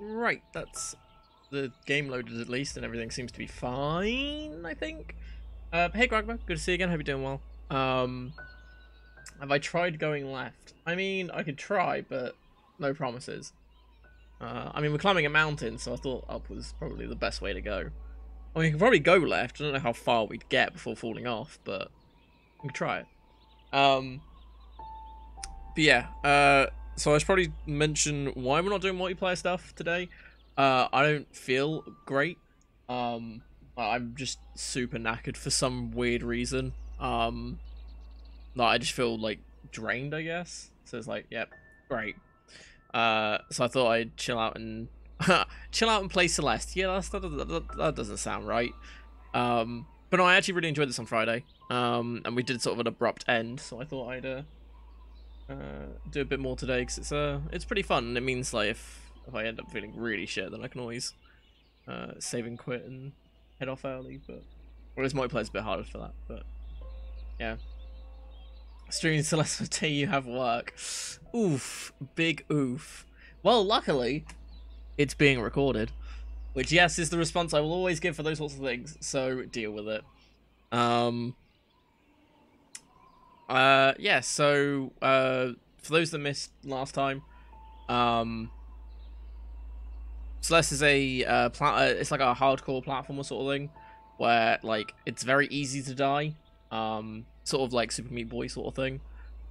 Right, that's the game loaded at least, and everything seems to be fine. I think. Uh, hey, Gragma, good to see you again. Hope you're doing well. Um, have I tried going left? I mean, I could try, but no promises. Uh, I mean, we're climbing a mountain, so I thought up was probably the best way to go. I mean, you can probably go left. I don't know how far we'd get before falling off, but we can try it. Um, but yeah, uh, so I should probably mention why we're not doing multiplayer stuff today. Uh, I don't feel great. Um, I'm just super knackered for some weird reason. Um, like I just feel like drained, I guess. So it's like, yep, great. Uh, so I thought I'd chill out and chill out and play Celeste. Yeah, that's, that, that, that doesn't sound right. Um, but no, I actually really enjoyed this on Friday. Um, and we did sort of an abrupt end, so I thought I'd uh, uh, do a bit more today because it's uh, it's pretty fun. And it means like if if I end up feeling really shit, then I can always uh, save and quit and head off early. But whereas multiplayer's a bit harder for that. But yeah. Streaming Celeste for day you have work. Oof. Big oof. Well, luckily, it's being recorded. Which, yes, is the response I will always give for those sorts of things. So, deal with it. Um... Uh, yeah, so, uh, for those that missed last time, um, Celeste is a, uh, pla- uh, it's like a hardcore platformer sort of thing, where, like, it's very easy to die, um, sort of like Super Meat Boy sort of thing.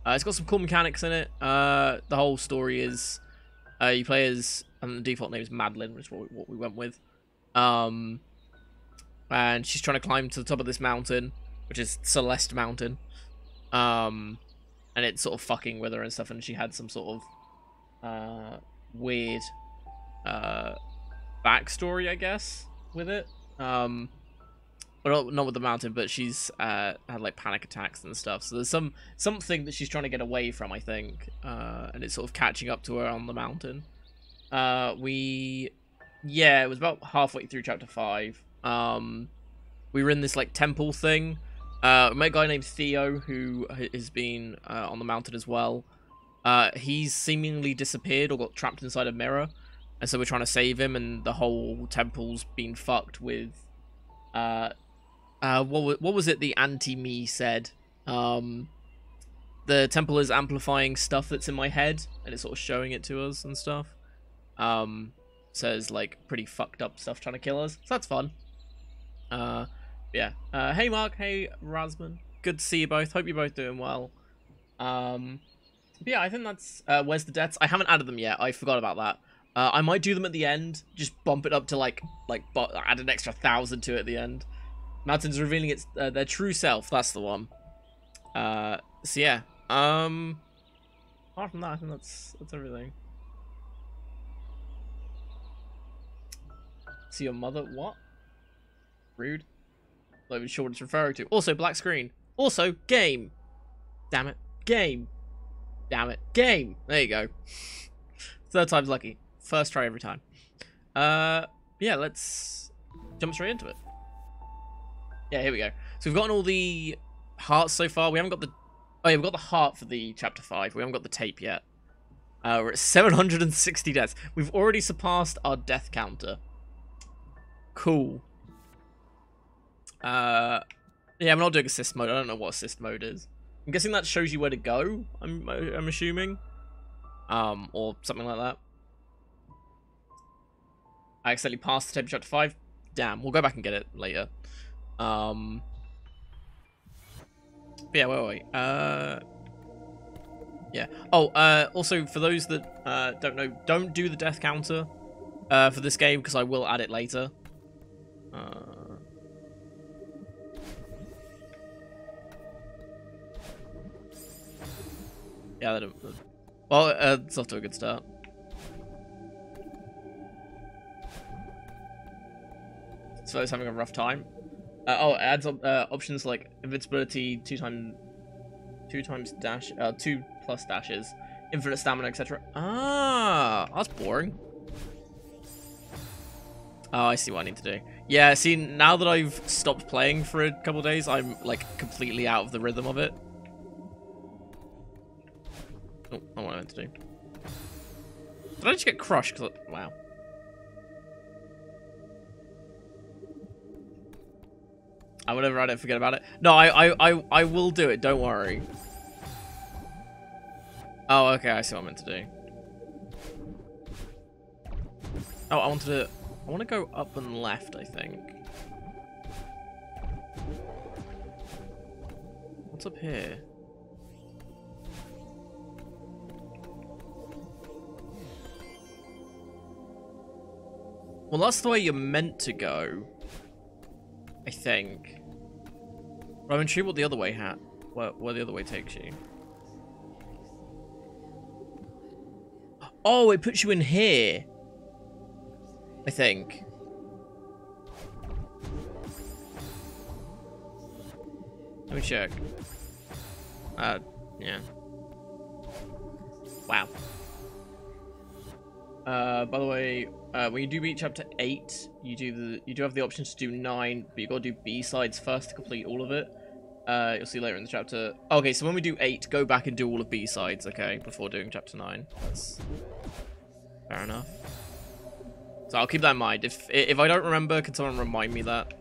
Uh, it's got some cool mechanics in it. Uh, the whole story is uh, you play as, and the default name is Madeline, which is what we, what we went with. Um, and she's trying to climb to the top of this mountain, which is Celeste Mountain. Um, and it's sort of fucking with her and stuff, and she had some sort of uh, weird uh, backstory, I guess, with it. Um, well, not, not with the mountain, but she's uh, had like panic attacks and stuff. So there's some something that she's trying to get away from, I think, uh, and it's sort of catching up to her on the mountain. Uh, we, yeah, it was about halfway through chapter five. Um, we were in this like temple thing. Uh, a guy named Theo who has been uh, on the mountain as well. Uh, he's seemingly disappeared or got trapped inside a mirror, and so we're trying to save him. And the whole temple's been fucked with uh, uh, what was, what was it the anti-me said? Um, the temple is amplifying stuff that's in my head, and it's sort of showing it to us and stuff. Um, says like pretty fucked up stuff trying to kill us. So that's fun. Uh, yeah. Uh, hey Mark. Hey Rasman. Good to see you both. Hope you're both doing well. Um, yeah, I think that's uh, where's the deaths. I haven't added them yet. I forgot about that. Uh, I might do them at the end. Just bump it up to like like add an extra thousand to it at the end. Mountains revealing its uh, their true self. That's the one. Uh, so yeah. Um, apart from that, I think that's that's everything. See your mother? What? Rude. Not even sure what it's referring to. Also, black screen. Also, game. Damn it. Game. Damn it. Game. There you go. Third time's lucky. First try every time. Uh, yeah, let's jump straight into it. Yeah, here we go. So we've gotten all the hearts so far. We haven't got the... Oh, yeah, we've got the heart for the chapter 5. We haven't got the tape yet. Uh, we're at 760 deaths. We've already surpassed our death counter. Cool. Uh, yeah, I'm not doing assist mode. I don't know what assist mode is. I'm guessing that shows you where to go, I'm, I'm assuming. Um, or something like that. I accidentally passed the tape chapter 5. Damn, we'll go back and get it later. Um, yeah, wait, wait. Uh, yeah. Oh, uh, also for those that uh, don't know, don't do the death counter uh, for this game because I will add it later. Uh, yeah, that. Well, uh, it's off to a good start. So it's having a rough time. Uh, oh, it adds uh, options like invincibility, two times, two times dash, uh, two plus dashes, infinite stamina, etc. Ah, that's boring. Oh, I see what I need to do. Yeah, see, now that I've stopped playing for a couple days, I'm like completely out of the rhythm of it. Oh, not what I meant to do. Did I just get crushed? Cause I... Wow. I would never I don't forget about it. No, I, I, I, I will do it. Don't worry. Oh, okay. I see what I meant to do. Oh, I wanted to... I want to go up and left, I think. What's up here? Well, that's the way you're meant to go. I think. I'm intrigued what the other way hat, where, where the other way takes you. Oh, it puts you in here. I think. Let me check. Uh, yeah. Wow. Uh, by the way, uh, when you do beat chapter eight, you do the you do have the option to do nine, but you got to do B sides first to complete all of it. Uh, you'll see later in the chapter. Okay, so when we do eight, go back and do all of B sides, okay, before doing chapter nine. That's fair enough. So I'll keep that in mind. If if I don't remember, can someone remind me that?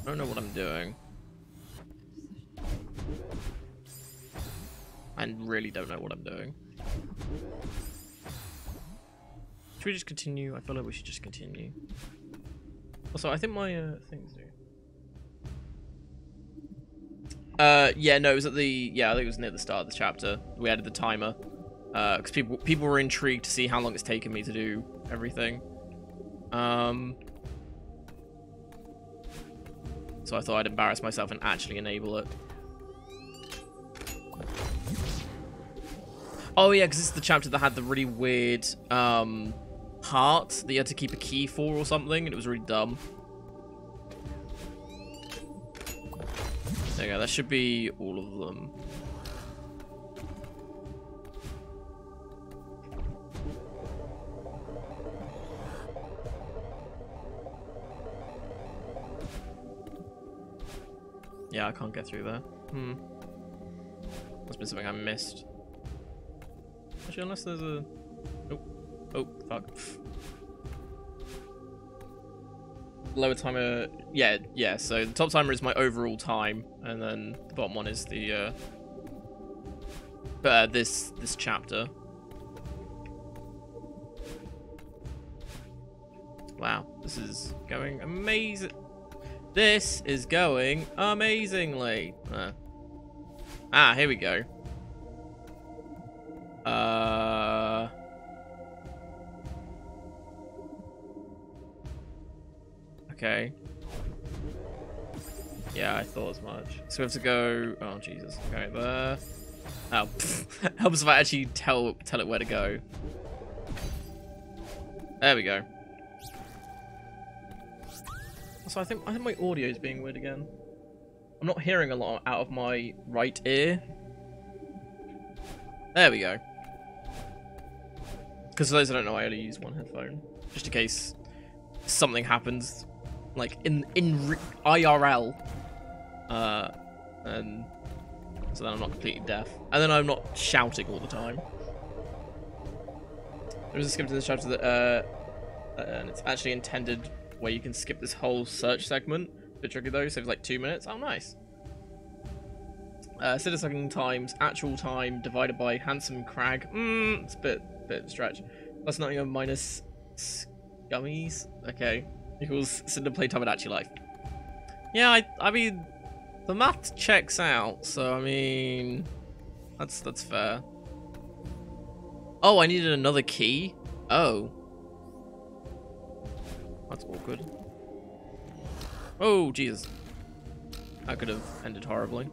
I don't know what I'm doing. I really don't know what I'm doing. Should we just continue? I feel like we should just continue. Also, I think my uh, things do. Uh, yeah, no, it was at the yeah, I think it was near the start of the chapter. We added the timer because uh, people people were intrigued to see how long it's taken me to do everything. Um, so I thought I'd embarrass myself and actually enable it. Oh yeah, because this is the chapter that had the really weird um, heart that you had to keep a key for or something, and it was really dumb. There you go, that should be all of them. Yeah, I can't get through there. Hmm. Must be something I missed. Actually, unless there's a... Oh. Oh, fuck. Lower timer... Yeah, yeah, so the top timer is my overall time, and then the bottom one is the, uh... Uh, this, this chapter. Wow, this is going amazing. This is going amazingly. Uh. Ah, here we go. So we have to go... Oh, Jesus. Okay, there. Oh, helps if I actually tell tell it where to go. There we go. So I think I think my audio is being weird again. I'm not hearing a lot out of my right ear. There we go. Because for those that don't know, I only use one headphone. Just in case something happens, like in in IRL. Uh, and so then I'm not completely deaf. And then I'm not shouting all the time. There's a skip to this chapter that, uh, and it's actually intended where you can skip this whole search segment. A bit tricky though, saves like two minutes. Oh, nice. Uh, second times actual time divided by handsome crag. Mmm, it's a bit, bit stretch. That's not even minus scummies. Okay, equals Sinder playtime at actual life. Yeah, I, I mean, the math checks out. So I mean, that's that's fair. Oh, I needed another key. Oh. That's awkward. Oh, Jesus. That could have ended horribly.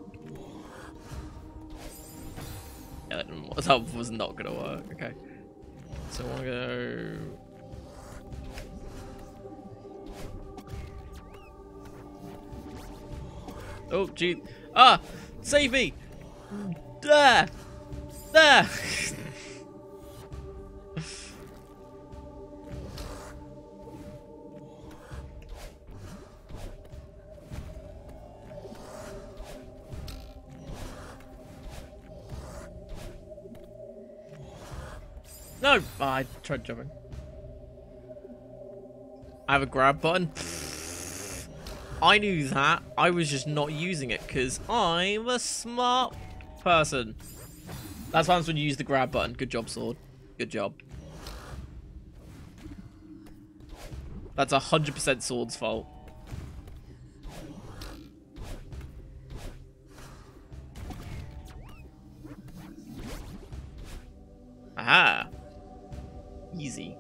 Yeah, that, that was not gonna work. Okay. So I wanna go... Oh, gee. Ah! Save me! There! There! No! Oh, I tried jumping. I have a grab button. I knew that. I was just not using it because I'm a smart person. That's happens when you use the grab button. Good job, sword. Good job. That's 100% sword's fault. Aha. Easy.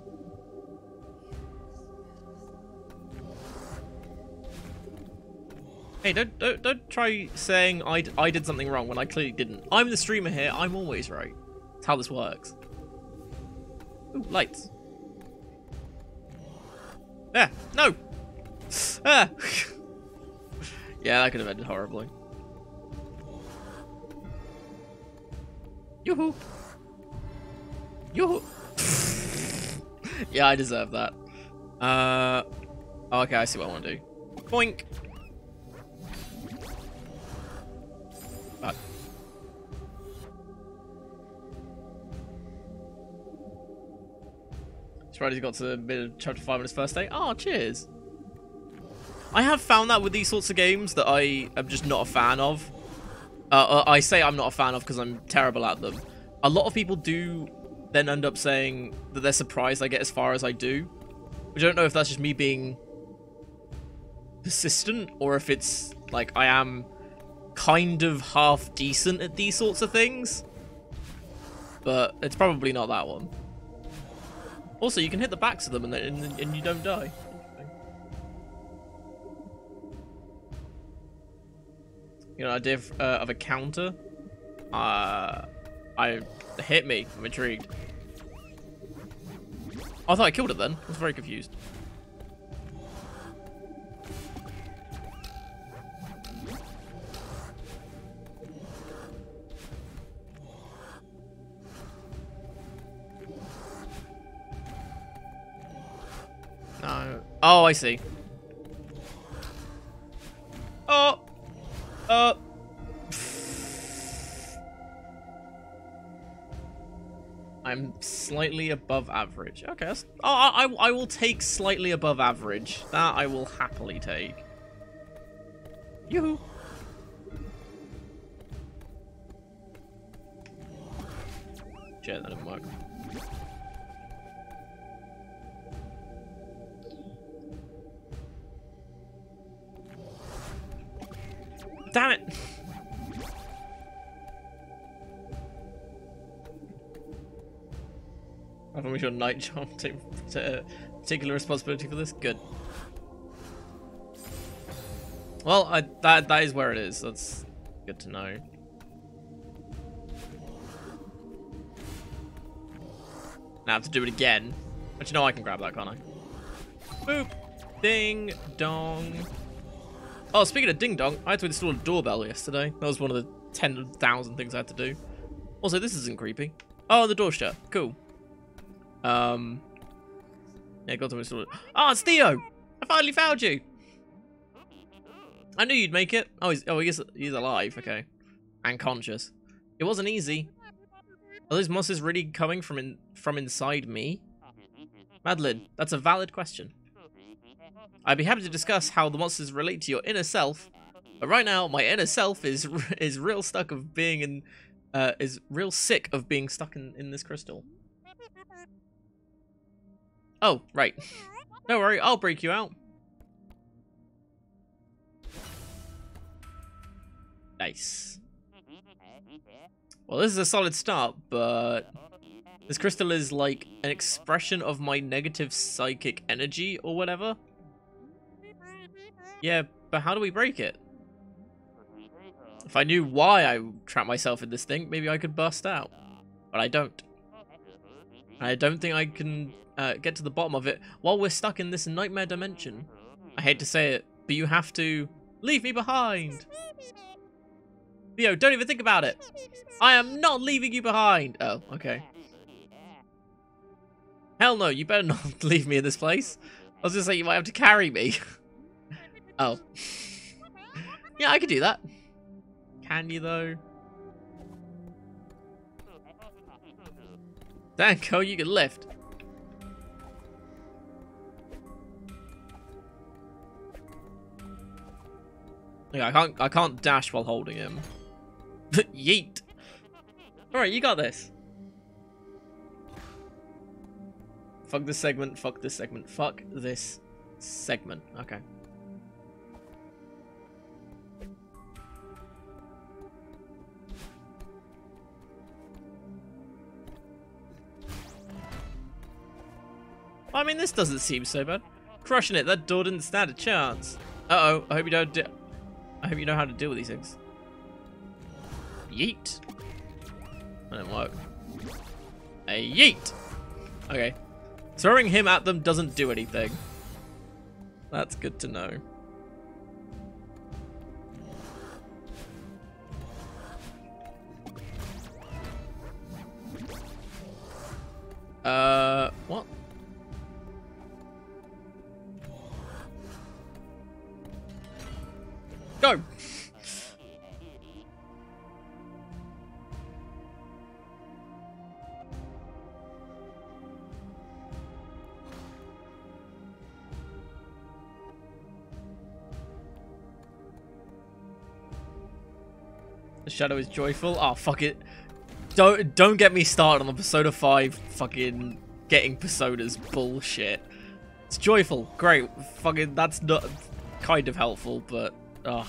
Hey, don't, don't, don't try saying I, I did something wrong when I clearly didn't. I'm the streamer here. I'm always right. That's how this works. Ooh, lights. Yeah, no! Ah! yeah, that could have ended horribly. Yoo-hoo! Yoo-hoo! yeah, I deserve that. Uh, okay, I see what I want to do. Boink! He got to mid of chapter 5 on his first day. Oh, cheers. I have found that with these sorts of games that I am just not a fan of. Uh, uh I say I'm not a fan of because I'm terrible at them. A lot of people do then end up saying that they're surprised I get as far as I do. Which I don't know if that's just me being persistent or if it's like I am kind of half decent at these sorts of things. But it's probably not that one. Also, you can hit the backs of them and, and, and you don't die. You know, idea of, uh, of a counter. Uh, I hit me. I'm intrigued. I thought I killed it then. I was very confused. No. Oh, I see. Oh! Uh. I'm slightly above average. Okay, that's, oh, I, I will take slightly above average. That I will happily take. Yoo-hoo! Shit, that didn't work. Damn it! I we should night job take, take uh, particular responsibility for this. Good. Well, I, that that is where it is. That's good to know. Now I have to do it again. But you know I can grab that, can't I? Boop. Ding dong. Oh, speaking of ding dong, I had to install a doorbell yesterday. That was one of the 10,000 things I had to do. Also, this isn't creepy. Oh, the door shut. Cool. Um. Yeah, got to install it. Oh, it's Theo! I finally found you! I knew you'd make it. Oh, he's, oh, he's, he's alive. Okay. And conscious. It wasn't easy. Are those monsters really coming from in, from inside me? Madeline, that's a valid question. I'd be happy to discuss how the monsters relate to your inner self, but right now my inner self is is real stuck of being in, uh, is real sick of being stuck in in this crystal. Oh, right. Don't worry, I'll break you out. Nice. Well, this is a solid start, but this crystal is like an expression of my negative psychic energy or whatever. Yeah, but how do we break it? If I knew why I trapped myself in this thing, maybe I could bust out. But I don't. I don't think I can uh, get to the bottom of it while we're stuck in this nightmare dimension. I hate to say it, but you have to leave me behind. Theo, don't even think about it. I am not leaving you behind. Oh, okay. Hell no, you better not leave me in this place. I was gonna say you might have to carry me. Oh. yeah, I could do that. Can you, though? Damn, Cole, you can lift. Yeah, I can't I can't dash while holding him. Yeet. Alright, you got this. Fuck this segment, fuck this segment, fuck this segment. Okay. I mean, this doesn't seem so bad. Crushing it, that door didn't stand a chance. Uh-oh, I hope you don't I hope you know how to deal with these things. Yeet. That didn't work. A yeet! Okay. Throwing him at them doesn't do anything. That's good to know. Shadow is joyful. Oh fuck it. Don't don't get me started on the Persona 5 fucking getting personas bullshit. It's joyful. Great. Fucking that's not kind of helpful, but ugh.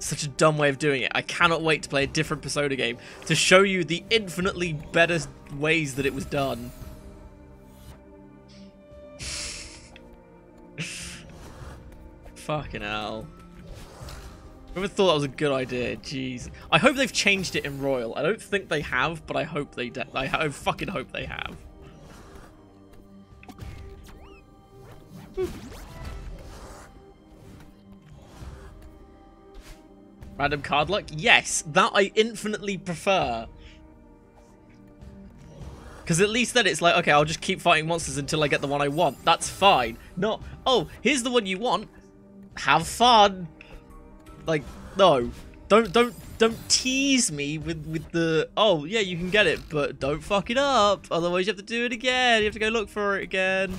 Such a dumb way of doing it. I cannot wait to play a different Persona game to show you the infinitely better ways that it was done. Fucking hell. Whoever thought that was a good idea? Jeez. I hope they've changed it in Royal. I don't think they have, but I hope they. I, I fucking hope they have. Random card luck? Yes, that I infinitely prefer. Because at least then it's like, okay, I'll just keep fighting monsters until I get the one I want. That's fine. Not, oh, here's the one you want. Have fun. Like, no. Don't, don't, don't tease me with, with the, oh, yeah, you can get it, but don't fuck it up. Otherwise you have to do it again. You have to go look for it again.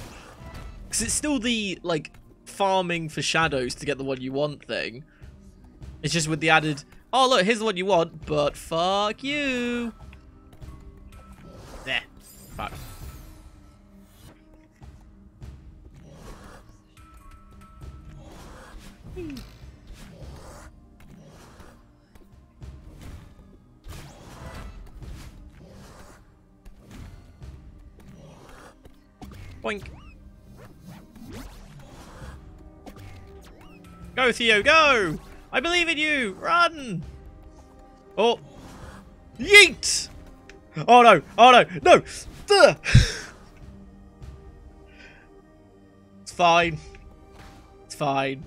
Because it's still the, like, farming for shadows to get the one you want thing. It's just with the added, oh, look, here's the one you want, but fuck you. There. Fuck. Hmm. Boink. Go, Theo, go! I believe in you! Run! Oh. Yeet! Oh no! Oh no! No! Ugh. It's fine. It's fine.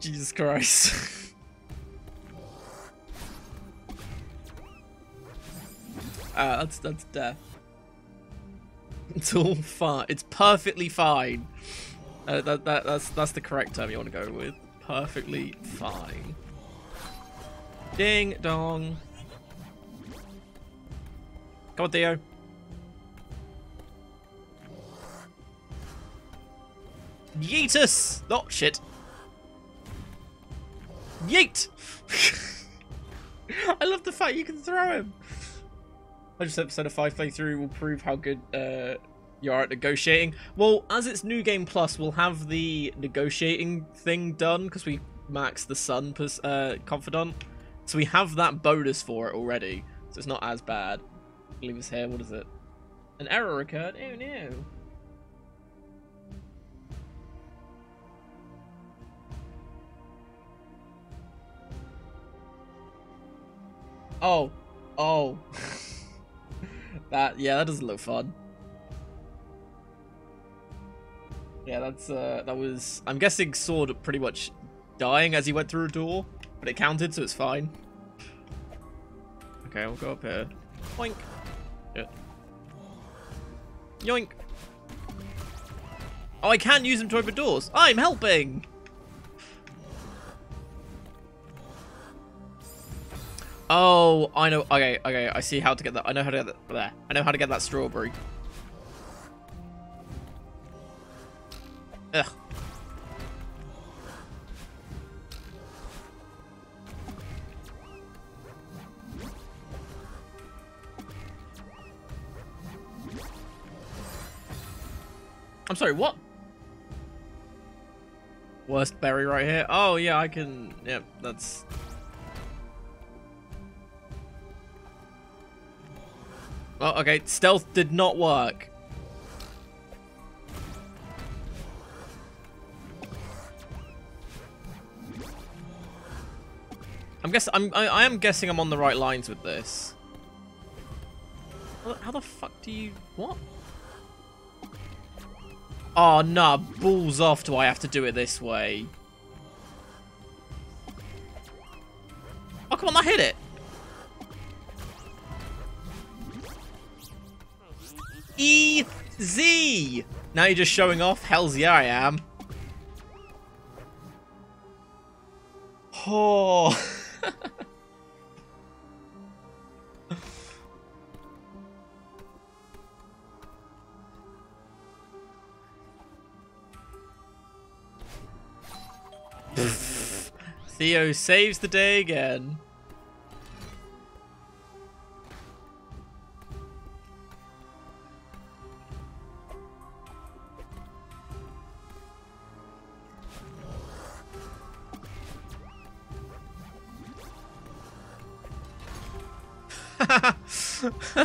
Jesus Christ. Ah, uh, that's that's death. It's all fine. It's perfectly fine. Uh, that, that that's that's the correct term you want to go with. Perfectly fine. Ding dong. Come on, Theo. Yeetus! Oh, shit. Yeet! I love the fact you can throw him. 100% of 5 playthrough will prove how good uh, you are at negotiating. Well, as it's New Game Plus, we'll have the negotiating thing done because we maxed the Sun uh, Confidant. So we have that bonus for it already. So it's not as bad. Leave us here. What is it? An error occurred? Oh no. Oh. Oh. that, yeah, that doesn't look fun. Yeah, that's, uh, that was, I'm guessing Sword pretty much dying as he went through a door, but it counted, so it's fine. Okay, we'll go up here. Boink. Yeah. Yoink. Oh, I can use them to open doors. I'm helping! Oh, I know. Okay, okay. I see how to get that. I know how to get that. There. I know how to get that strawberry. Ugh. I'm sorry, what? Worst berry right here. Oh, yeah, I can... Yep, yeah, that's Well, okay, stealth did not work. I'm guess I'm I, I am guessing I'm on the right lines with this. How the fuck do you what? Oh nah, balls off do I have to do it this way? Oh come on, I hit it! Easy! Now you're just showing off? Hells yeah I am. Oh Theo saves the day again.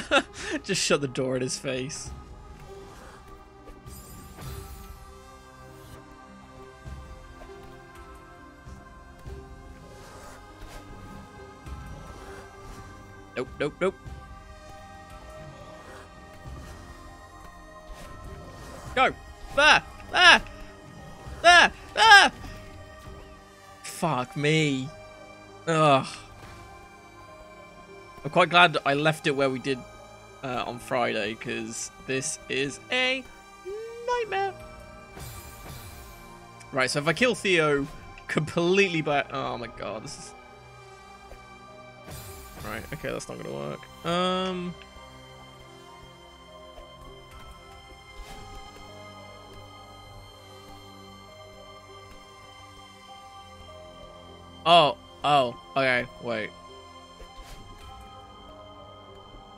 Just shut the door in his face. Nope, nope, nope. Go! There! There! There! There! Fuck me. Ugh. I'm quite glad I left it where we did uh, on Friday, because this is a nightmare. Right, so if I kill Theo completely by... Oh my god, this is... Right, okay, that's not to work. Um... Oh,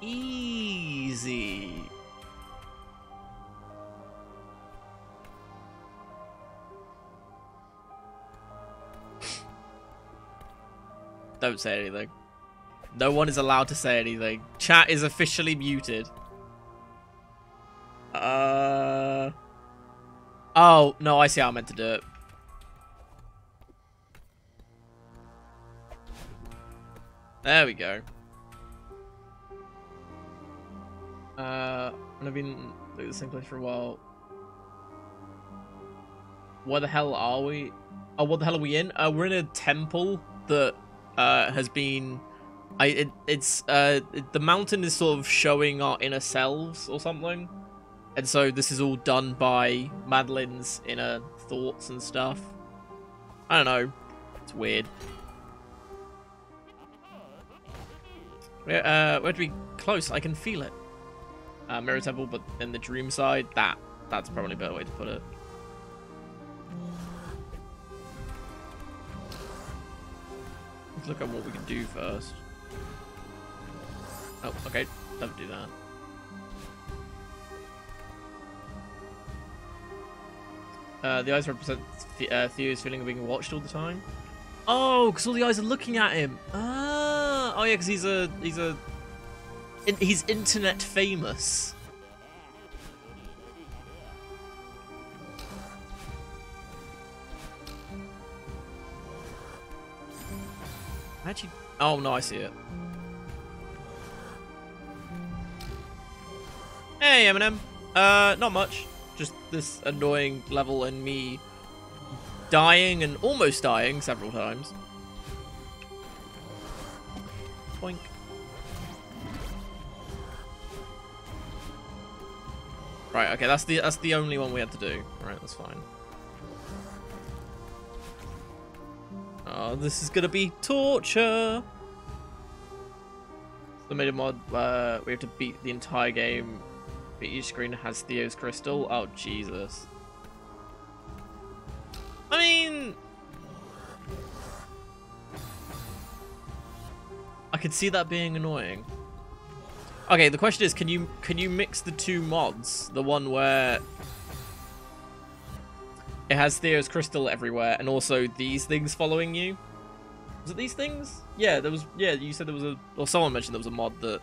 Easy. Don't say anything. No one is allowed to say anything. Chat is officially muted. Uh. Oh, no, I see how I meant to do it. There we go. Uh, I've been at the same place for a while. Where the hell are we? Oh, what the hell are we in? Uh, we're in a temple that uh, has been I it, it's uh it, the mountain is sort of showing our inner selves or something, and so this is all done by Madeline's inner thoughts and stuff. I don't know. It's weird. We're uh we're to be close. I can feel it. Uh, Mirror Temple, but in the dream side, that that's probably a better way to put it. Let's look at what we can do first. Oh, okay. Don't do that. Uh, the eyes represent the, uh, Theo's feeling of being watched all the time. Oh, because all the eyes are looking at him. Ah, oh yeah, because he's a he's a in, he's internet famous. Actually, oh no, I see it. Hey, Eminem. Uh, not much. Just this annoying level and me dying and almost dying several times. Twink. Right, okay, that's the that's the only one we had to do. Alright, that's fine. Oh, this is gonna be torture. A mod uh, we have to beat the entire game but each screen has Theo's crystal. Oh, Jesus. I mean... I could see that being annoying. Okay, the question is, can you can you mix the two mods? The one where It has Theo's crystal everywhere, and also these things following you. Was it these things? Yeah, there was. Yeah, you said there was a, or someone mentioned there was a mod that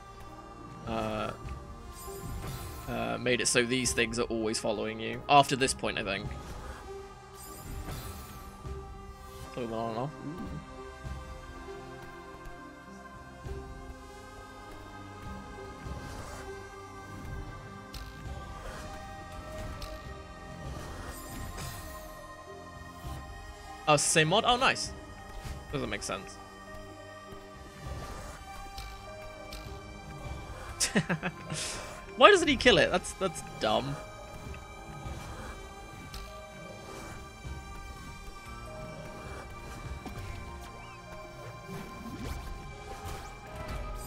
uh, uh, made it so these things are always following you. After this point, I think. So we went on and off. Oh, same mod? Oh, nice. Doesn't make sense. Why doesn't he kill it? That's that's dumb.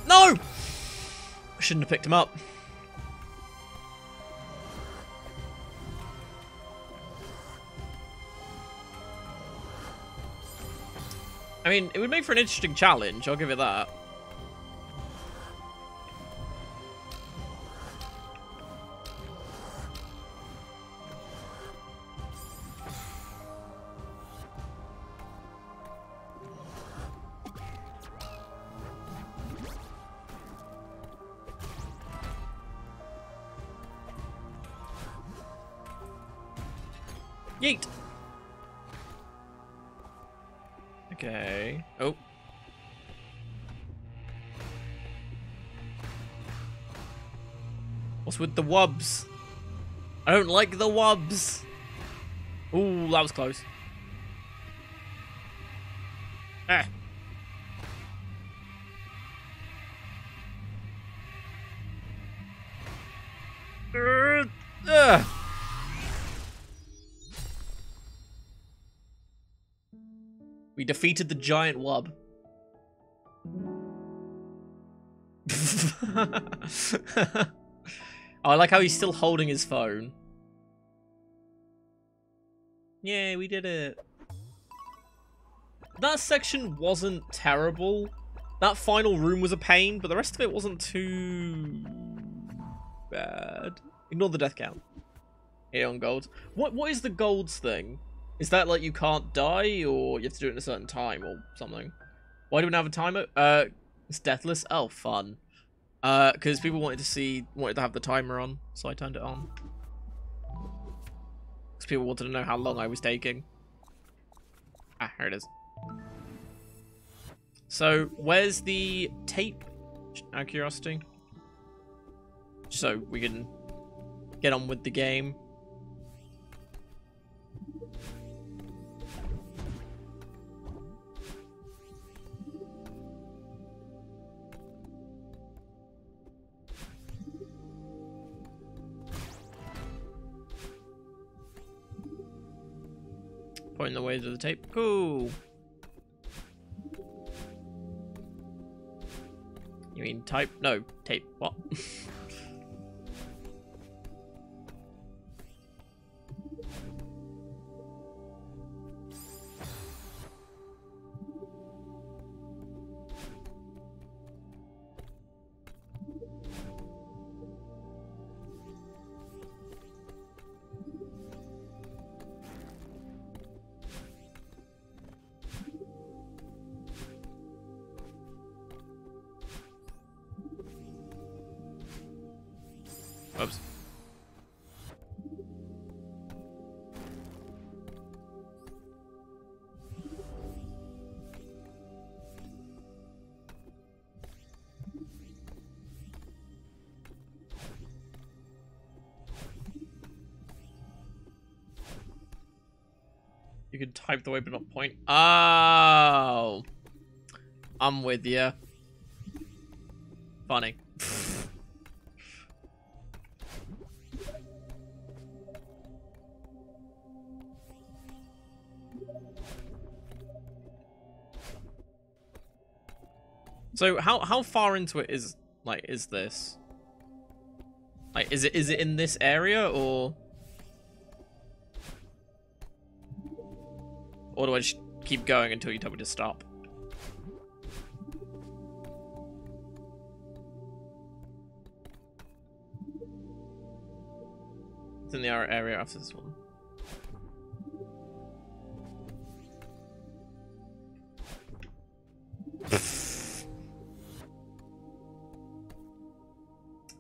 No! I shouldn't have picked him up. I mean, it would make for an interesting challenge, I'll give it that. Yeet! Okay. Oh. What's with the wubs? I don't like the wubs. Ooh, that was close. Defeated the giant wub. oh, I like how he's still holding his phone. Yeah, we did it. That section wasn't terrible. That final room was a pain, but the rest of it wasn't too bad. Ignore the death count. Here on gold. What what is the golds thing? Is that like you can't die, or you have to do it in a certain time, or something? Why do we not have a timer? Uh, it's deathless. Oh, fun. Uh, because people wanted to see, wanted to have the timer on, so I turned it on. Because people wanted to know how long I was taking. Ah, here it is. So, where's the tape? Out curiosity. So we can get on with the game. Pointing the way of the tape. Cool. You mean type? No, tape. What? You can type the way but not point. Oh. I'm with you. Funny. So how how far into it is like is this? Like is it is it in this area or Or do I just keep going until you tell me to stop? It's in the area after this one.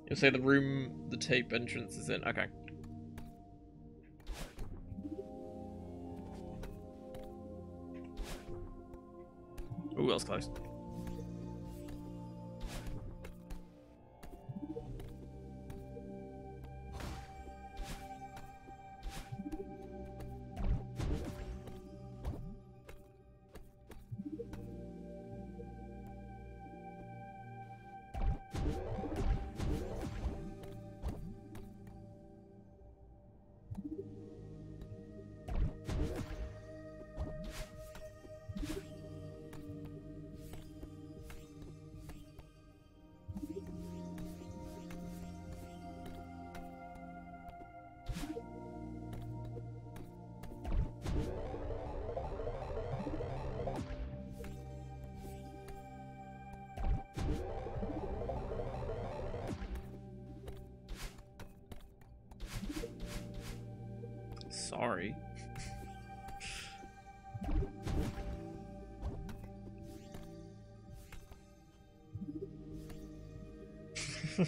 You'll say the room the tape entrance is in? Okay.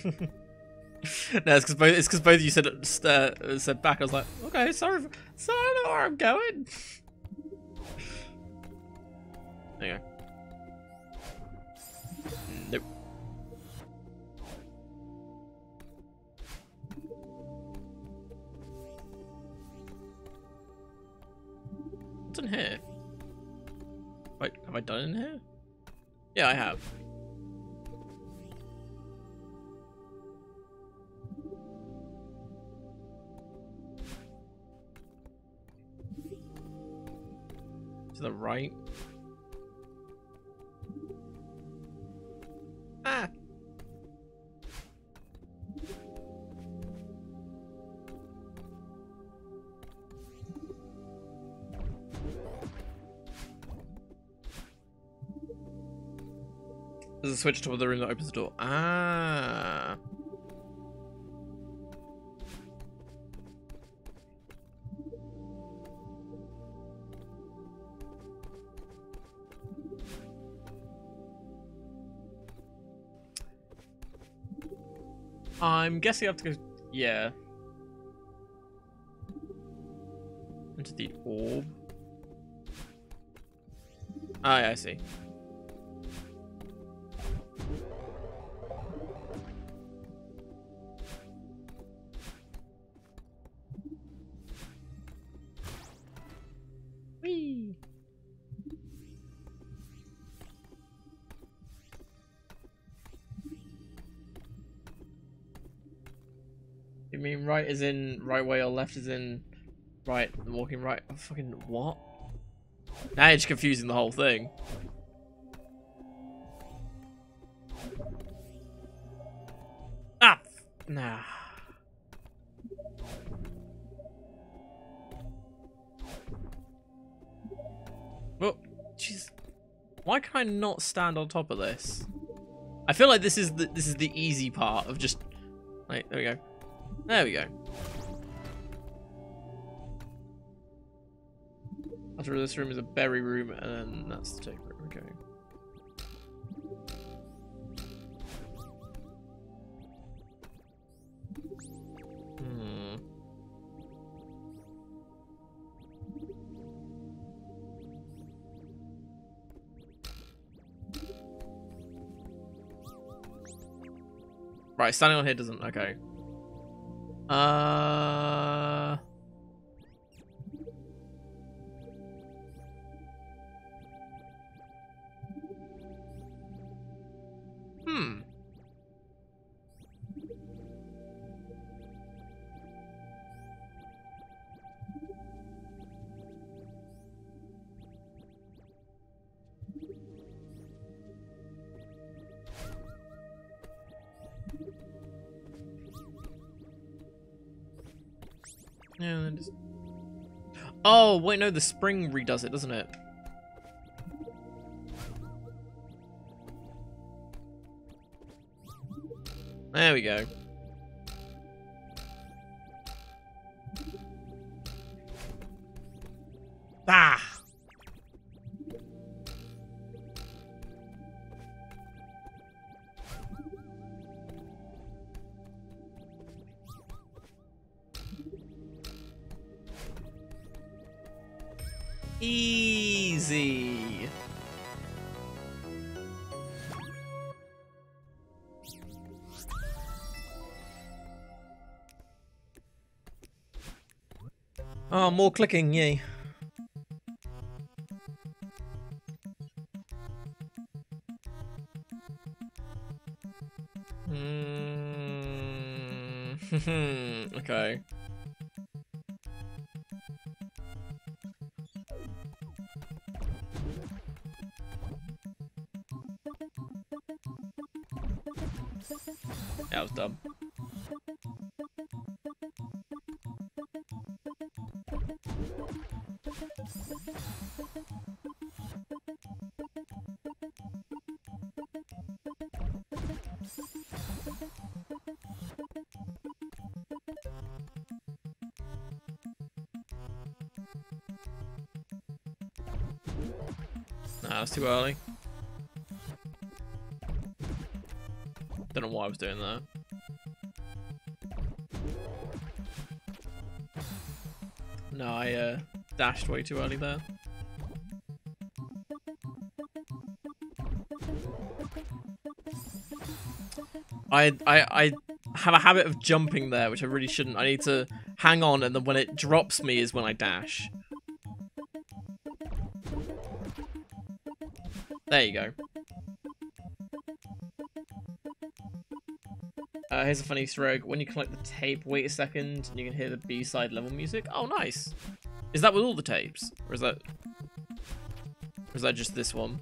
no, it's because both it's both you said uh, said back. I was like, okay, sorry, for, so I know where I'm going. To the right. Ah! There's a switch of the room that opens the door. Ah. I'm guessing I have to go. Yeah. Into the orb. Ah, yeah, I see. Is in right way or left is in right, walking right? Oh, fucking what? Now just confusing the whole thing. Ah! Nah. Well, jeez. Why can I not stand on top of this? I feel like this is the this is the easy part of just Right, there we go. There we go. This room is a berry room, and that's the tape room. Okay. Hmm. Right, standing on here doesn't. Okay. Uh. Oh, wait, no, the spring redoes it, doesn't it? There we go. Oh, more clicking, yay. Mm. okay. That was dumb. That's too early. Don't know why I was doing that. No, I uh, dashed way too early there. I, I, I have a habit of jumping there, which I really shouldn't. I need to hang on, and then when it drops me is when I dash. There you go. Uh, here's a funny Easter egg. When you collect the tape, wait a second, and you can hear the B-side level music. Oh, nice. Is that with all the tapes? Or is that... Or is that just this one?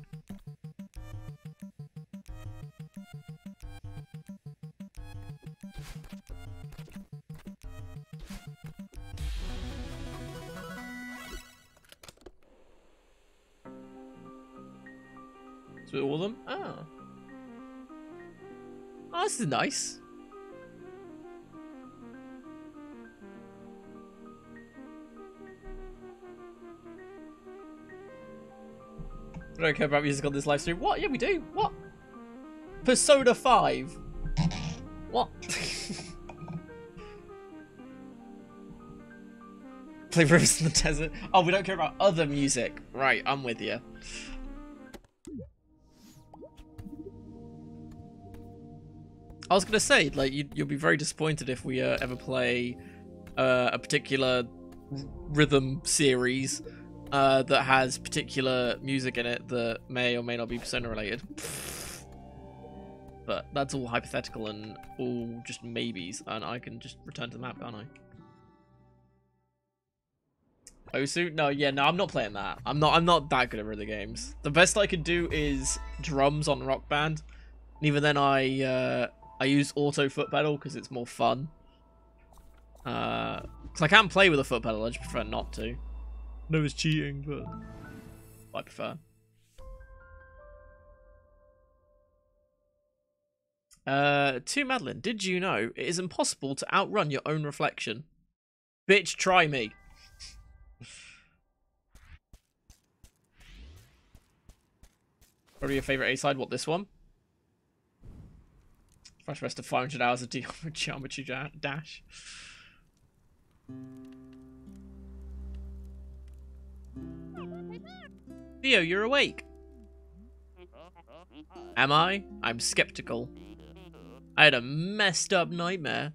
This is nice. I don't care about music on this live stream. What? Yeah, we do. What? Persona 5. What? Play Rivers in the Desert. Oh, we don't care about other music. Right, I'm with you. I was gonna say, like, you, will be very disappointed if we uh, ever play uh, a particular rhythm series uh, that has particular music in it that may or may not be Persona related. But that's all hypothetical and all just maybes, and I can just return to the map, can't I? Osu? No, yeah, no, I'm not playing that. I'm not. I'm not that good at rhythm games. The best I could do is drums on Rock Band. And even then, I uh, I use auto foot pedal because it's more fun. Uh, cause I can play with a foot pedal. I just prefer not to. No, it's cheating, but I prefer. Uh, to Madeline, did you know it is impossible to outrun your own reflection? Bitch, try me. Probably your favourite A-side? What, this one? Fresh rest of 500 hours of geometry dash. Theo, you're awake. Am I? I'm skeptical. I had a messed up nightmare.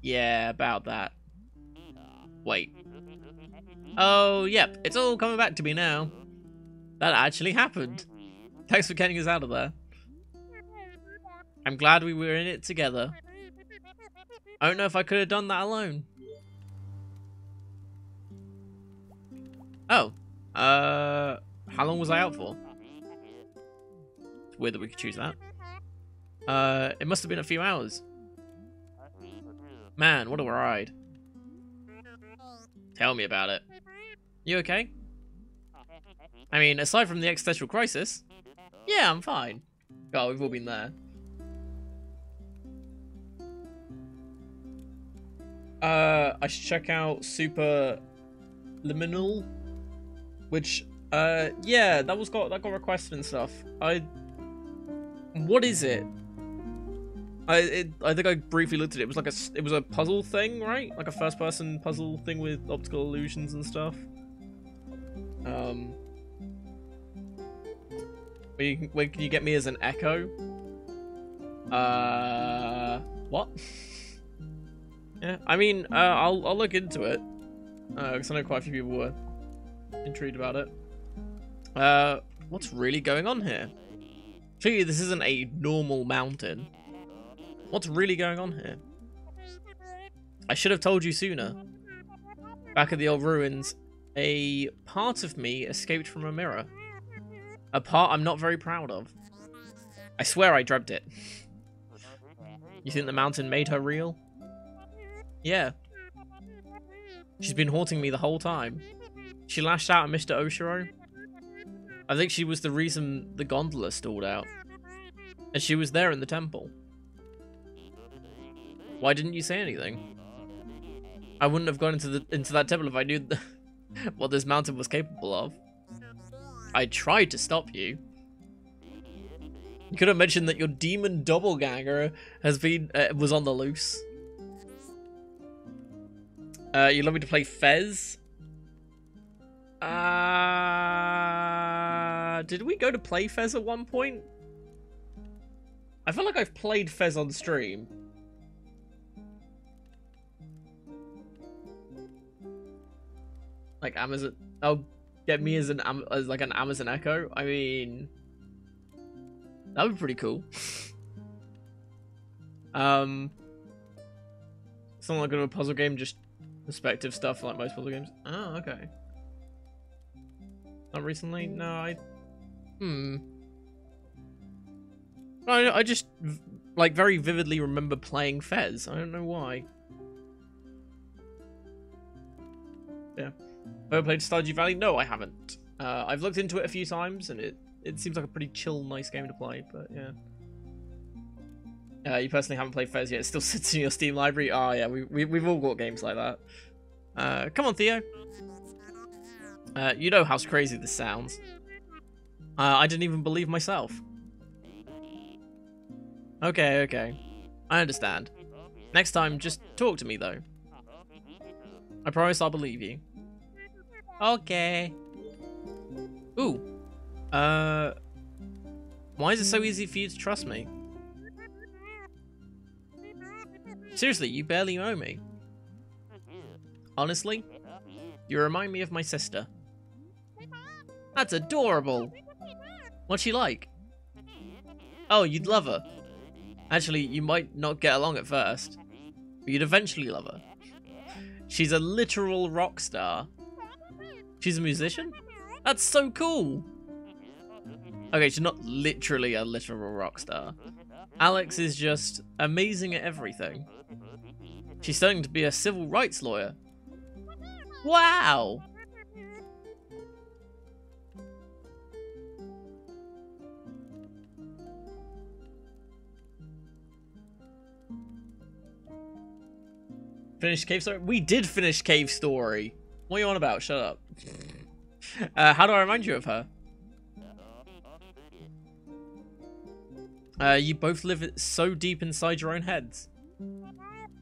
Yeah, about that. Wait. Oh, yep, it's all coming back to me now. That actually happened. Thanks for getting us out of there. I'm glad we were in it together. I don't know if I could have done that alone. Oh. Uh, how long was I out for? It's weird that we could choose that. Uh, it must have been a few hours. Man, what a ride. Tell me about it. You okay? I mean, aside from the existential crisis, yeah, I'm fine. Oh, we've all been there. Uh, I should check out Super Liminal, which, uh, yeah, that was got that got requested and stuff. I, what is it? I it, I think I briefly looked at it. It was like a it was a puzzle thing, right? Like a first person puzzle thing with optical illusions and stuff. Um, where, where can you get me as an echo? Uh, what? yeah, I mean, uh, I'll I'll look into it because uh, I know quite a few people were intrigued about it. Uh, what's really going on here? Clearly, this isn't a normal mountain. What's really going on here? I should have told you sooner. Back at the old ruins, a part of me escaped from a mirror. A part I'm not very proud of. I swear I dreamt it. You think the mountain made her real? Yeah. She's been haunting me the whole time. She lashed out at Mr. Oshiro. I think she was the reason the gondola stalled out. And she was there in the temple. Why didn't you say anything? I wouldn't have gone into the into that temple if I knew what this mountain was capable of. I tried to stop you. You could have mentioned that your demon doppelganger has been uh, was on the loose. Uh, you'd love me to play Fez? Uh, did we go to play Fez at one point? I feel like I've played Fez on stream. Like Amazon. Oh, get me as an as like an Amazon Echo. I mean, that would be pretty cool. um, not like a puzzle game, just perspective stuff like most puzzle games. Oh, okay. Not recently? No, I. Hmm. I I just like very vividly remember playing Fez. I don't know why. Yeah. Ever played Stardew Valley? No, I haven't. Uh, I've looked into it a few times, and it it seems like a pretty chill, nice game to play. But yeah. Uh, you personally haven't played Fez yet. It still sits in your Steam library. Oh yeah, we, we we've all got games like that. Uh, come on, Theo. Uh, you know how crazy this sounds. Uh, I didn't even believe myself. Okay, okay. I understand. Next time, just talk to me, though. I promise I'll believe you. Okay. Ooh. Uh. Why is it so easy for you to trust me? Seriously, you barely know me. Honestly, you remind me of my sister. That's adorable. What's she like? Oh, you'd love her. Actually, you might not get along at first, but you'd eventually love her. She's a literal rock star. She's a musician? That's so cool! Okay, she's not literally a literal rock star. Alex is just amazing at everything. She's starting to be a civil rights lawyer. Wow! Finished Cave Story? We did finish Cave Story. What are you on about? Shut up. Uh, how do I remind you of her? Uh, you both live so deep inside your own heads.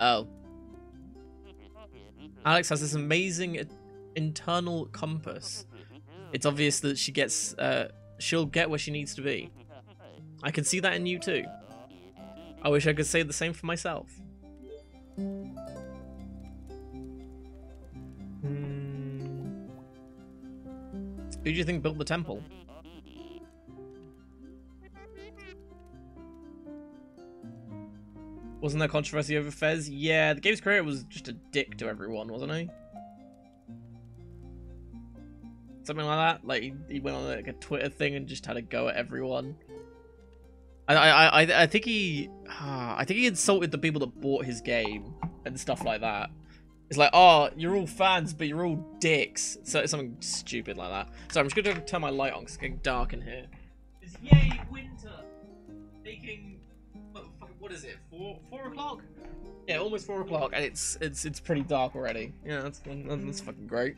Oh. Alex has this amazing internal compass. It's obvious that she gets, uh, she'll get where she needs to be. I can see that in you too. I wish I could say the same for myself. Who do you think built the temple? Wasn't there controversy over Fez? Yeah, the game's creator was just a dick to everyone, wasn't he? Something like that. Like he, went on like a Twitter thing and just had a go at everyone. I I I, I think he uh, I think he insulted the people that bought his game and stuff like that. It's like, oh, you're all fans, but you're all dicks. So it's something stupid like that. So I'm just going to turn my light on because it's getting dark in here. It's yay, winter! Making, what is it, four, four o'clock? Yeah, almost four o'clock, and it's it's it's pretty dark already. Yeah, that's, that's fucking great.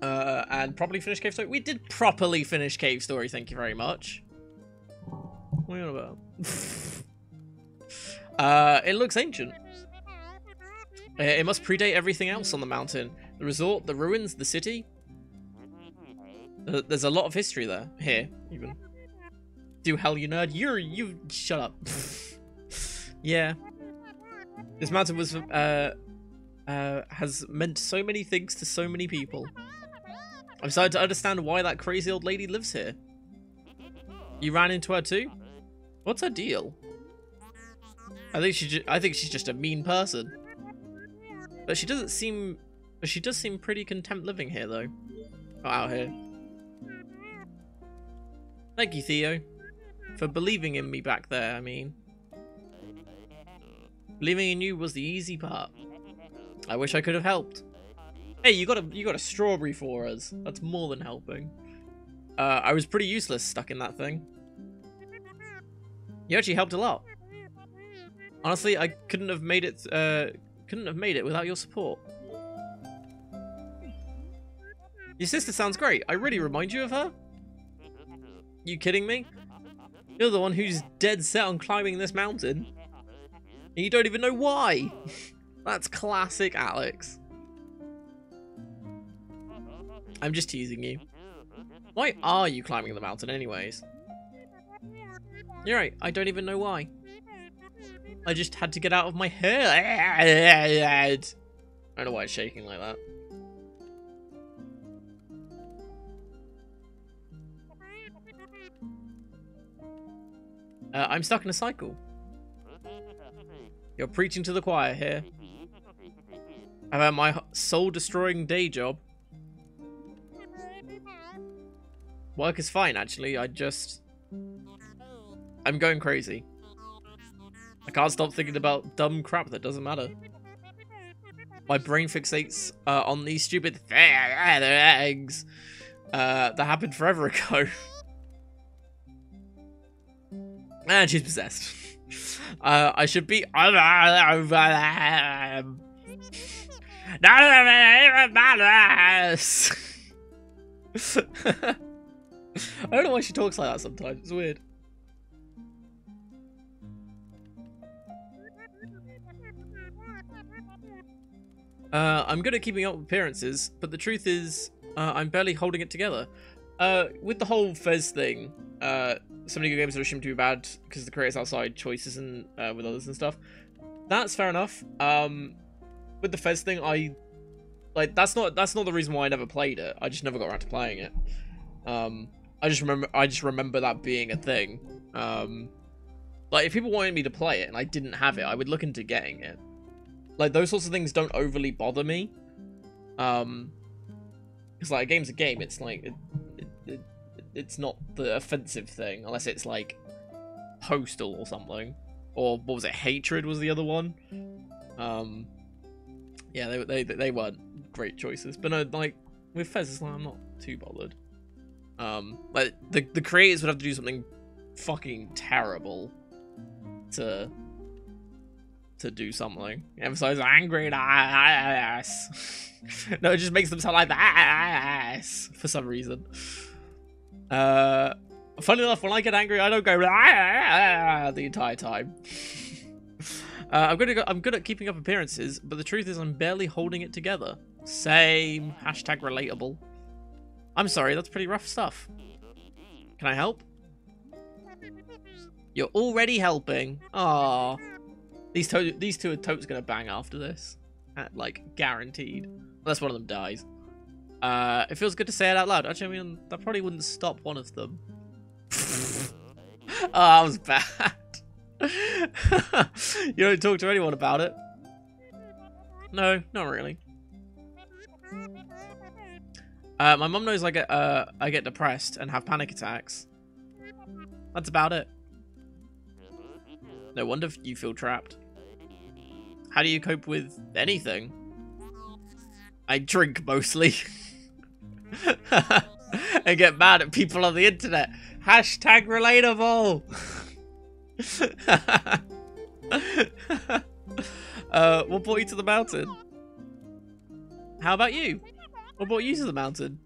Uh, and properly finish Cave Story. We did properly finish Cave Story, thank you very much. What are you on about? uh, it looks ancient. Uh, it must predate everything else on the mountain. The resort, the ruins, the city. Uh, There's a lot of history there. Here, even. Do hell, you nerd. You're you. Shut up. yeah. This mountain was uh uh has meant so many things to so many people. I'm starting to understand why that crazy old lady lives here. You ran into her too? What's her deal? I think she I think she's just a mean person. But she doesn't seem but she does seem pretty content living here though. Or out here. Thank you, Theo. For believing in me back there, I mean. Believing in you was the easy part. I wish I could have helped. Hey, you got a you got a strawberry for us. That's more than helping. Uh, I was pretty useless stuck in that thing. You actually helped a lot. Honestly, I couldn't have made it. Uh, couldn't have made it without your support. Your sister sounds great. I really remind you of her. You kidding me? You're the one who's dead set on climbing this mountain. And you don't even know why. That's classic Alex. I'm just teasing you. Why are you climbing the mountain anyways? You're right, I don't even know why. I just had to get out of my head. I don't know why it's shaking like that. Uh, I'm stuck in a cycle. You're preaching to the choir here. I've had my soul-destroying day job. Work is fine, actually. I just... I'm going crazy. I can't stop thinking about dumb crap that doesn't matter. My brain fixates uh, on these stupid eggs uh, that happened forever ago. and she's possessed. Uh, I should be. I don't know why she talks like that sometimes. It's weird. Uh, I'm good at keeping up with appearances, but the truth is, uh, I'm barely holding it together. Uh, with the whole Fez thing, so many good games are assumed to be bad because the creators outside choices and uh, with others and stuff. That's fair enough. Um, with the Fez thing, I like that's not that's not the reason why I never played it. I just never got around to playing it. Um, I just remember I just remember that being a thing. Um, like if people wanted me to play it and I didn't have it, I would look into getting it. Like those sorts of things don't overly bother me. Um, because like a game's a game. It's like it, it's not the offensive thing unless it's like postal or something. Or what was it? Hatred was the other one. Um, yeah, they they they weren't great choices, but no, like with Fez, it's like I'm not too bothered. Um, like the the creators would have to do something fucking terrible to to do something. Emphasize angry ass. no, it just makes them sound like ass for some reason. Uh, funny enough, when I get angry, I don't go the entire time. Uh, I'm good. At, I'm good at keeping up appearances, but the truth is, I'm barely holding it together. Same. Hashtag relatable. I'm sorry, that's pretty rough stuff. Can I help? You're already helping. Ah, these to these two are totes gonna bang after this, uh, like guaranteed. Unless one of them dies. Uh, it feels good to say it out loud. Actually, I mean that probably wouldn't stop one of them. oh, that was bad. you don't talk to anyone about it? No, not really. Uh, my mum knows I get uh, I get depressed and have panic attacks. That's about it. No wonder you feel trapped. How do you cope with anything? I drink mostly. and get mad at people on the internet. Hashtag relatable. uh, what brought you to the mountain? How about you? What brought you to the mountain?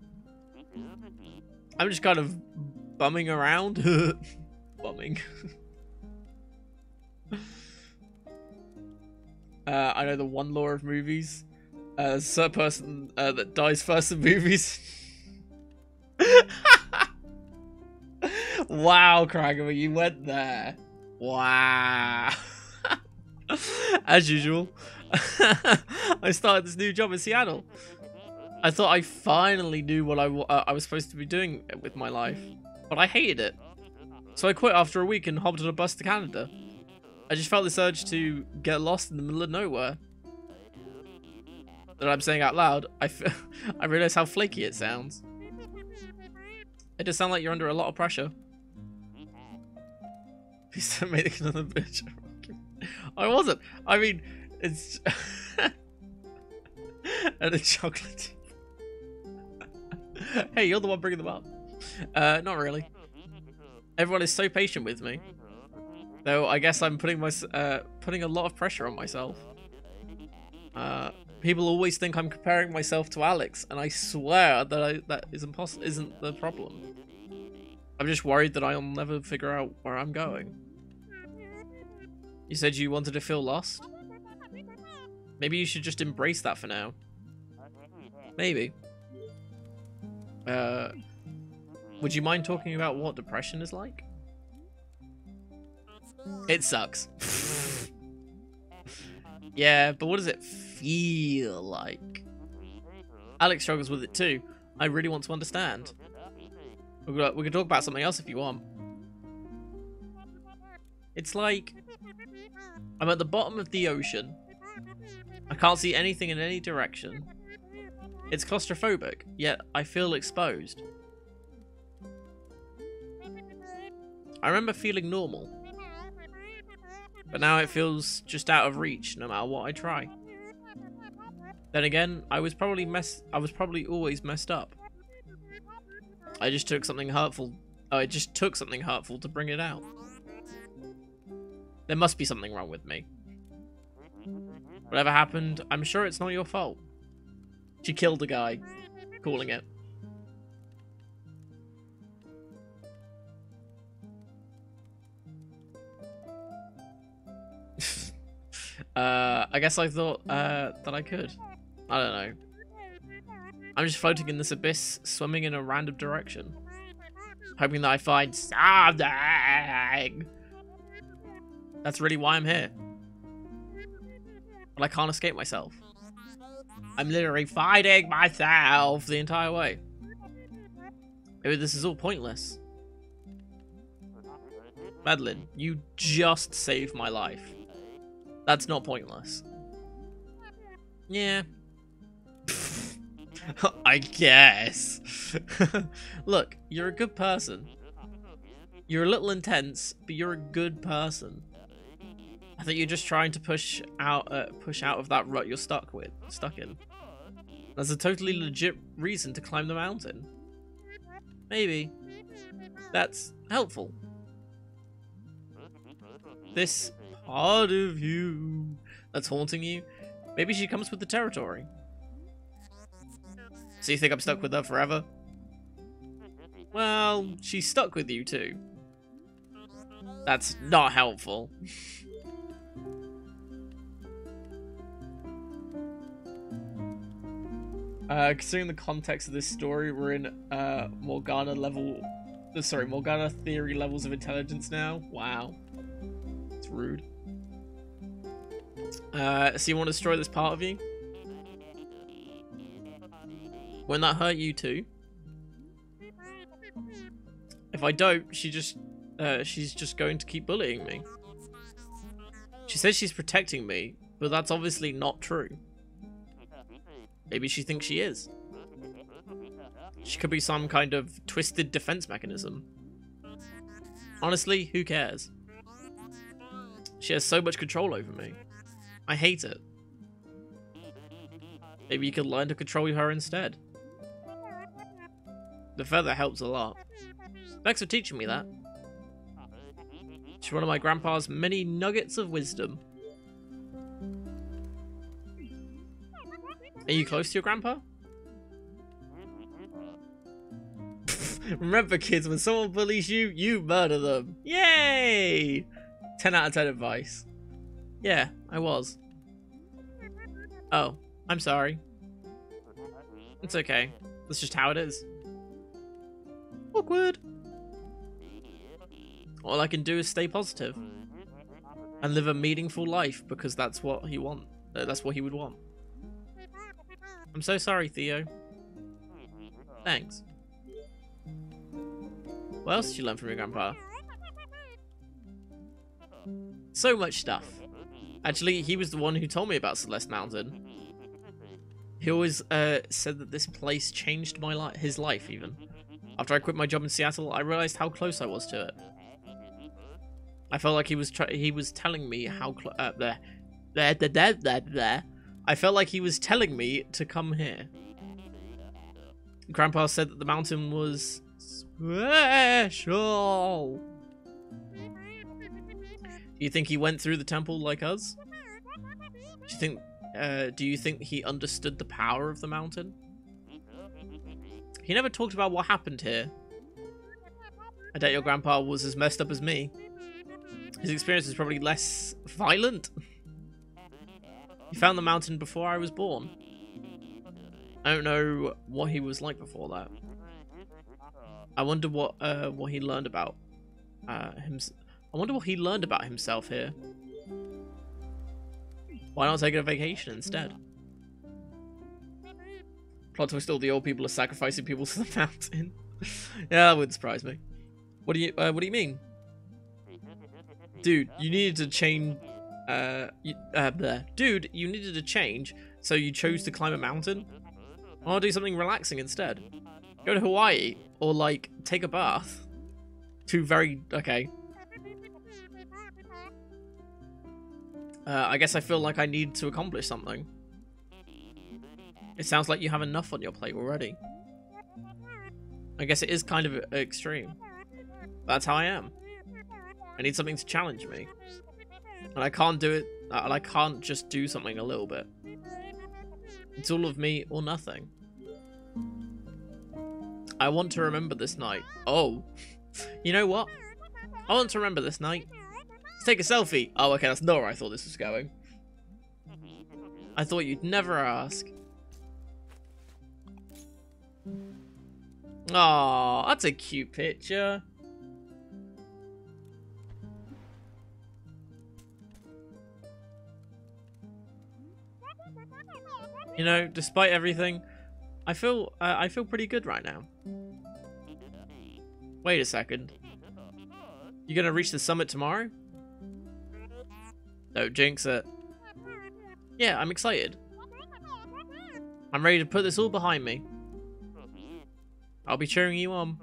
I'm just kind of bumming around. bumming. uh, I know the one law of movies. Uh, a person uh, that dies first in movies. wow, Kragama, you went there. Wow. As usual, I started this new job in Seattle. I thought I finally knew what I, uh, I was supposed to be doing with my life, but I hated it. So I quit after a week and hopped on a bus to Canada. I just felt this urge to get lost in the middle of nowhere. That I'm saying out loud, I, I realize how flaky it sounds. It does sound like you're under a lot of pressure. Please don't make another bitch. I wasn't. I mean, it's... and a chocolate. hey, you're the one bringing them up. Uh, not really. Everyone is so patient with me. Though I guess I'm putting my uh, putting a lot of pressure on myself. Uh, people always think I'm comparing myself to Alex, and I swear that I, that is impossible. Isn't the problem? I'm just worried that I'll never figure out where I'm going. You said you wanted to feel lost. Maybe you should just embrace that for now. Maybe. Uh, would you mind talking about what depression is like? It sucks. yeah, but what does it feel like? Alex struggles with it too. I really want to understand. We could talk about something else if you want. It's like I'm at the bottom of the ocean. I can't see anything in any direction. It's claustrophobic, yet I feel exposed. I remember feeling normal. But now it feels just out of reach no matter what I try. Then again, I was probably mess I was probably always messed up. I just took something hurtful it just took something hurtful to bring it out. There must be something wrong with me. Whatever happened, I'm sure it's not your fault. She killed a guy, calling it. uh, I guess I thought uh, that I could. I don't know. I'm just floating in this abyss, swimming in a random direction. Hoping that I find something. That's really why I'm here. But I can't escape myself. I'm literally fighting myself the entire way. Maybe this is all pointless. Madeline, you just saved my life. That's not pointless. Yeah. I guess. Look, you're a good person. You're a little intense, but you're a good person. I think you're just trying to push out, uh, push out of that rut you're stuck with, stuck in. That's a totally legit reason to climb the mountain. Maybe. That's helpful. This part of you that's haunting you, maybe she comes with the territory. So you think I'm stuck with her forever? Well, she's stuck with you too. That's not helpful. Uh, considering the context of this story, we're in uh, Morgana level, uh, sorry, Morgana theory levels of intelligence now. Wow, it's rude. Uh, so you want to destroy this part of you? Won't that hurt you too? If I don't, she just, uh, she's just going to keep bullying me. She says she's protecting me, but that's obviously not true. Maybe she thinks she is. She could be some kind of twisted defense mechanism. Honestly, who cares? She has so much control over me. I hate it. Maybe you could learn to control her instead. The feather helps a lot. Thanks for teaching me that. It's one of my grandpa's many nuggets of wisdom. Are you close to your grandpa? Remember, kids, when someone bullies you, you murder them. Yay! 10 out of 10 advice. Yeah, I was. Oh, I'm sorry. It's okay. That's just how it is. Awkward. All I can do is stay positive and live a meaningful life because that's what he want. Uh, that's what he would want. I'm so sorry, Theo. Thanks. What else did you learn from your grandpa? So much stuff. Actually, he was the one who told me about Celeste Mountain. He always uh, said that this place changed my life, his life even. After I quit my job in Seattle, I realized how close I was to it. I felt like he was he was telling me how close uh, there, there, there, there, there, there. I felt like he was telling me to come here. Grandpa said that the mountain was special. Do you think he went through the temple like us? Do you think uh, do you think he understood the power of the mountain? He never talked about what happened here. I doubt your grandpa was as messed up as me. His experience is probably less violent. He found the mountain before I was born. I don't know what he was like before that. I wonder what uh, what he learned about uh. I wonder what he learned about himself here. Why not take a vacation instead? Plot twist: All the old people are sacrificing people to the mountain. yeah, that wouldn't surprise me. What do you uh, What do you mean, dude? You needed to change. Uh, you, uh, there, dude. You needed to change, so you chose to climb a mountain. I do something relaxing instead. Go to Hawaii or like take a bath. Two very okay. Uh, I guess I feel like I need to accomplish something. It sounds like you have enough on your plate already. I guess it is kind of extreme. That's how I am. I need something to challenge me. And I can't do it, and I can't just do something a little bit. It's all of me or nothing. I want to remember this night. Oh. You know what? I want to remember this night. Let's take a selfie. Oh, okay, that's not where I thought this was going. I thought you'd never ask. Oh, that's a cute picture. You know, despite everything, I feel uh, I feel pretty good right now. Wait a second. You gonna reach the summit tomorrow? Don't jinx it. Yeah, I'm excited. I'm ready to put this all behind me. I'll be cheering you on.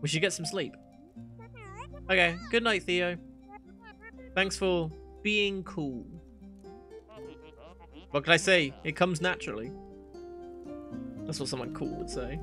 We should get some sleep. Okay, good night, Theo. Thanks for being cool. What can I say? It comes naturally. That's what someone cool would say.